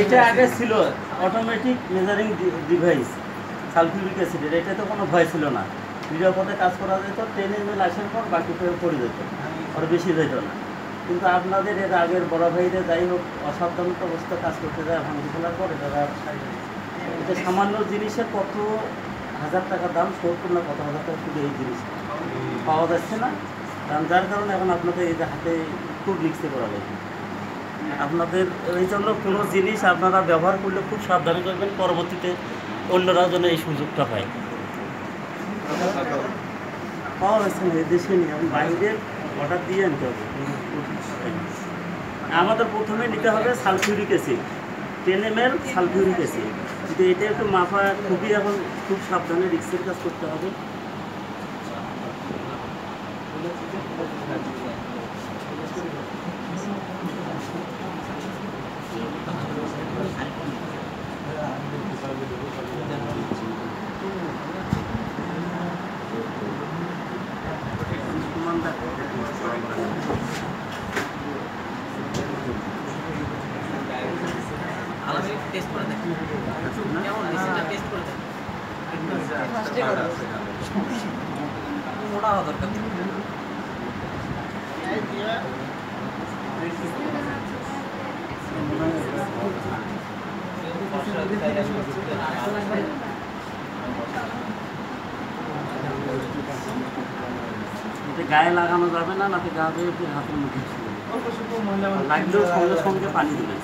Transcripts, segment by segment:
এটা আগে ছিল অটোমেটিক মেজারিং ডিভাইস সালফিউরিক অ্যাসিডের এটা তো কোনো ভয় ছিল না। নিরাপদে কাজ করা যেত ট্রেনে মেল আসার পর বাকি পড়ে যেত, আর বেশি যেত না। কিন্তু আপনাদের এর আগের বড় ভাইদের যাই হোক, অসাবধানত অবস্থা কাজ করতে যায় ভাঙি ফেলার পর এটা এটা সামান্য জিনিসের কত হাজার টাকা দাম সত্তর না কত হাজার টাকা শুধু এই জিনিস। পাওয়া যাচ্ছে না। কারণ যার কারণে এখন আপনাদের এই যে হাতে খুব লিখতে করা লাগে আপনাদের এই জন্য কোনো জিনিস আপনারা ব্যবহার করলে খুব সাবধানে করবেন, পরবর্তীতে অন্যরা যেন এই সুযোগটা পায়। পাওয়া যাচ্ছে না দেশে নিয়ে বাইরের অর্ডার দিয়ে আনতে হবে। আমাদের প্রথমে নিতে হবে sulphuric acid ten M L sulphuric acid কিন্তু এটা একটু মাফা খুবই এখন খুব সাবধানে রিক্সের কাজ করতে হবে আলাদা টেস্ট করে দেখ কেমন মেশিনটা টেস্ট করে দেখ মোটা হওয়া দরকার এটা গায়ে লাগানো যাবে না, নাকি গা দিয়ে একটু হাতের মুখে লাগলেও সঙ্গে সঙ্গে পানি দিবে।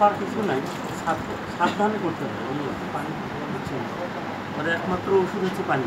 আর কিছু নাই, সাব- সাবধানে করতে হবে পানি একমাত্র ওষুধ হচ্ছে পানি।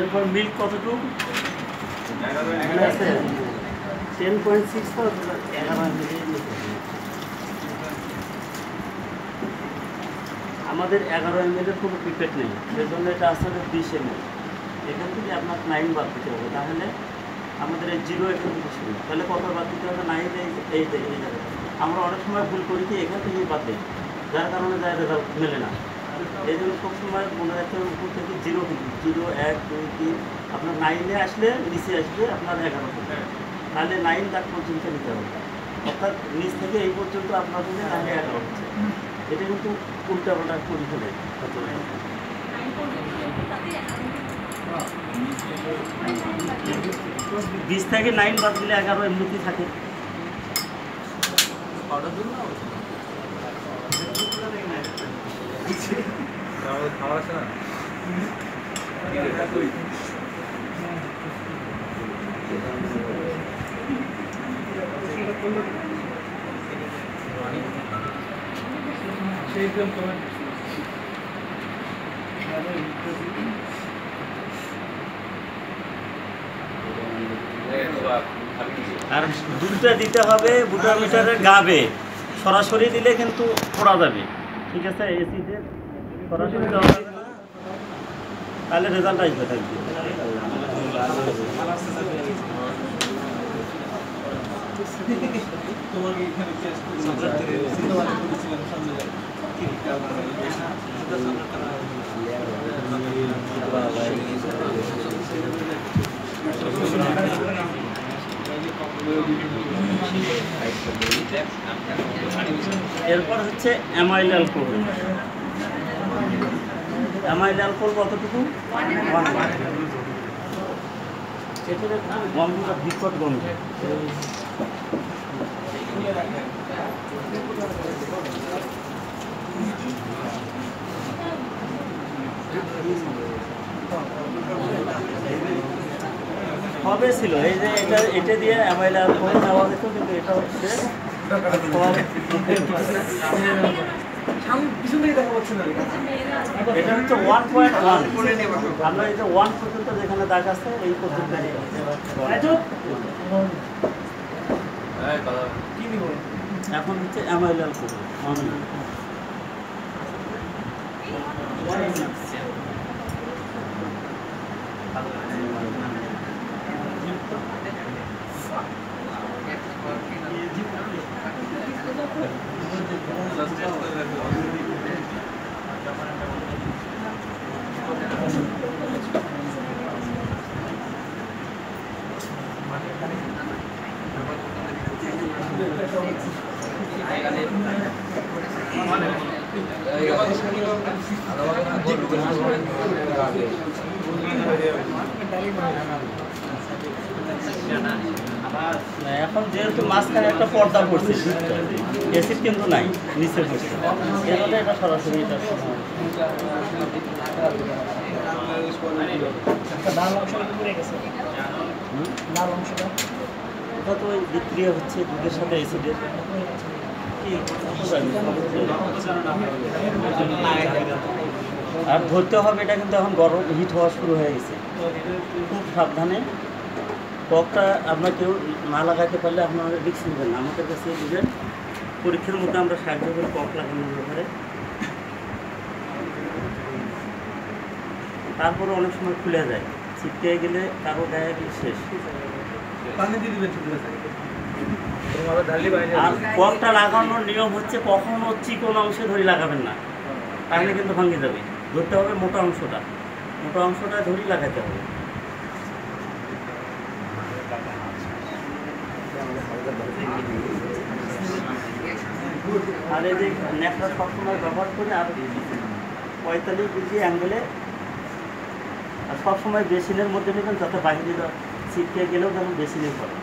এরপর মিল্ক কতটুকু? টেন পয়েন্ট সিক্স আমাদের এগারো এম এর কোনো পিপেট নেই, সেজন্য এটা আসলে বিশ এম এল এখান থেকে আপনার নাইন বাদ দিতে হবে, তাহলে আমাদের এই জিরো এখান থেকে শুরু। তাহলে কত বাদ দিতে হবে? নাইন এই এই। আমরা অনেক সময় ভুল করি কি, এখান থেকেই বাদ দিই। যার কারণে যায় রেজাল্ট মেলে না। এই জন্য সবসময় মনে রাখতে উপর থেকে জিরো জিরো, এক, দুই, তিন। আপনার নাইনে আসলে নিচে আসবে আপনার এগারো তাহলে নাইন দাগ পর্যন্ত নিতে হবে। অর্থাৎ নিচ থেকে এই পর্যন্ত আপনার জন্য তাহলে এগারো হচ্ছে। এটা কিন্তু উল্টা পাল্টা করে ফেলে। বিশ থেকে নাইন বাদ দিলে এগারো এমনিতেই থাকে। আর দুধটা দিতে হবে বুটা মিটারে গাবে। সরাসরি দিলে কিন্তু পড়া যাবে। ঠিক আছে এসিতে সরাসরি দেওয়া যাবে। না। তাহলে রেজাল্ট আসবে থাকবে এরপর হচ্ছে অ্যামাইল অ্যালকোহল। অ্যামাইল অ্যালকোহল কতটুকু? গন্ধটা বিকট গন্ধ হবে ছিল। এই যে এটা এটা দিয়ে অ্যামাইল অ্যালকোহল নেওয়া যেত কিন্তু এটা হচ্ছে এটা হচ্ছে ওয়ান পয়েন্ট ওয়ান আমরা এই যে ওয়ান পর্যন্ত যেখানে দাগ আছে এই পর্যন্ত এখন হচ্ছে অ্যামাইল অ্যালকোহল এখন যেহেতু মাঝখানে একটা পর্দা পড়ছে এসিড কিন্তু নাই নিচে পড়ছে। এর এটা সরাসরি এটা হুম? ওটা তো ওই বিক্রিয়া হচ্ছে দুধের সাথে অ্যাসিডের? আর ধরতে হবে, এটা কিন্তু এখন গরম, হিট হওয়া শুরু হয়ে গেছে। খুব সাবধানে। ত্বকটা আপনার কেউ না লাগাতে পারলে আপনারা রিক্স নেবেন না। আমাদের কাছে দিবেন পরীক্ষার মধ্যে আমরা সাহায্য করি ত্বক লাগানোর ব্যাপারে। তারপরে অনেক সময় খুলে যায়। ছিটকে গেলে কারও গিয়ে শেষ। আর ককটা লাগানোর নিয়ম হচ্ছে কখনো চিকন অংশে ধরে লাগাবেন না। তাহলে কিন্তু ভাঙে যাবে। ধরতে হবে মোটা অংশটা। মোটা অংশটা ধরেই লাগাতে হবে। আর এই যে নেকটা সবসময় ব্যবহার করে আর পঁয়তাল্লিশ ডিগ্রি অ্যাঙ্গেলে আর সবসময় বেসিনের মধ্যে নেবেন যাতে বাইরে ছিটকে গেলেও যেন বেসিনে পড়ে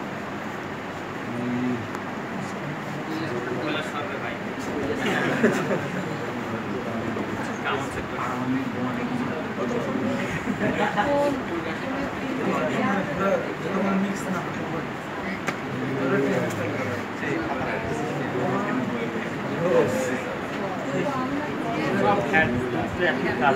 ট্রাফিক কাজ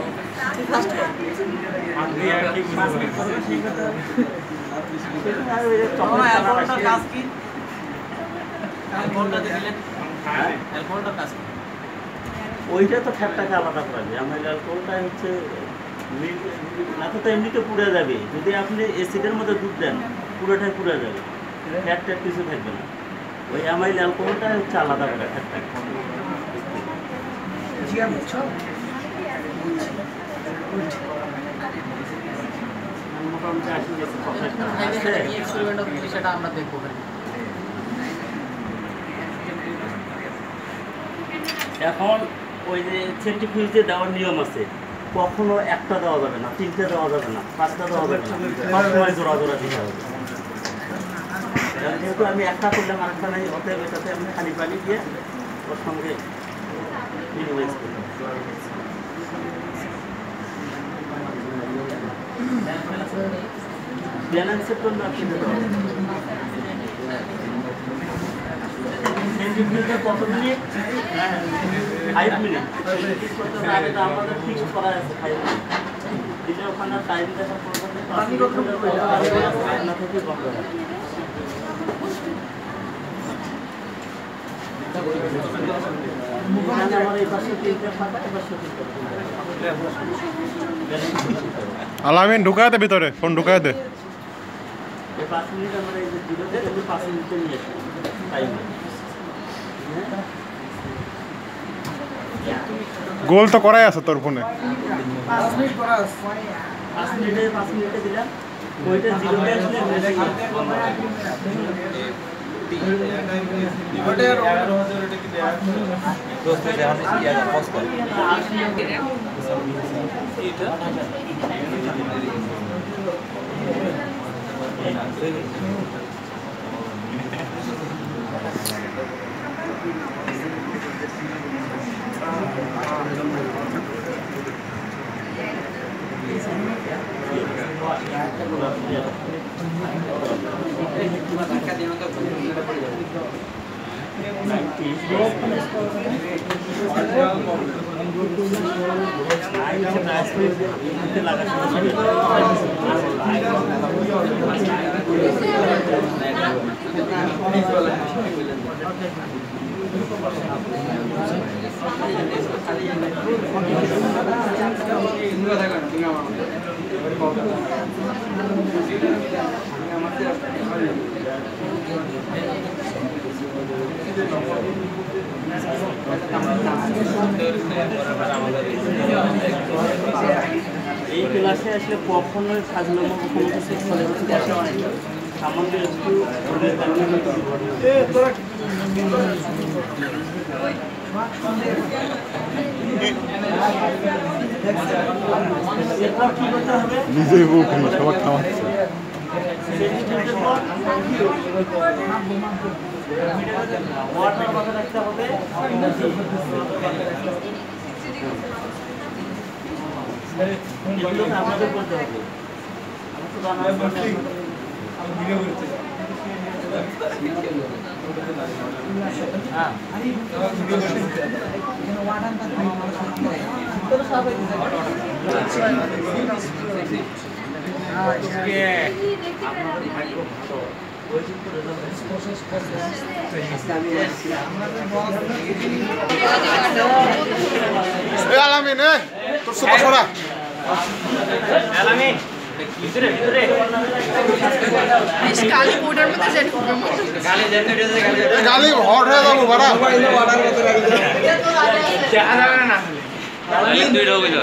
ওইটা তো ফ্যাটটাকে আলাদা করা যায়। আমার অ্যালকোহলটা হচ্ছে না তো এমনিতে পুড়ে যাবে। যদি আপনি এসিডের মধ্যে দুধ দেন, পুরোটাই পুড়ে যাবে। ফ্যাট ট্যাট কিছু থাকবে না। ওই অ্যামাইল অ্যালকোহলটা হচ্ছে আলাদা করে ফ্যাটটাকে সেটা আমরা দেখব এখন ওই যে সেন্ট্রিফিউজে দেওয়ার নিয়ম আছে। কখনো একটা দেওয়া যাবে না, তিনটে দেওয়া যাবে না, পাঁচটা দেওয়া যাবে না জোড়া জোড়া দিতে হবে। যেহেতু আমি একটা করলাম, আরেকটা নাই, অতএব এটাতে আমি খালি পানি দিয়ে ওর সঙ্গে ব্যালেন্সের জন্য আপনি হবে কত মিনিট ফাইভ মিনিট আগে তো আমাদের ফিক্স করা আছে ফাইভ মিনিট দিলে ওখানে টাইম এখানে আমার এই পাশে ফাঁকা। আলামিন ঢুকায় দে ভিতরে ফোন ঢুকায় দে। গোল তো করাই আছে তোর ফোনে। মিনিট করা আছে পাঁচ এই ক্লাসে আসলে কখনোই সাজলো কোনো কিছু না আসে অনেক আমাদের একটু নিজেই বুক সবার খাওয়াচ্ছে ওয়াটার মাথায় রাখতে হবে এগুলো করতে হবে। হ্যাঁ আপনাদের ভাগ্য ভালো ওই জন্য এ আলামিন এ তোর সুপার সরা কালি বোর্ডের মধ্যে যেন গালি হট হয়ে যাব বাড়া দুইটা হইল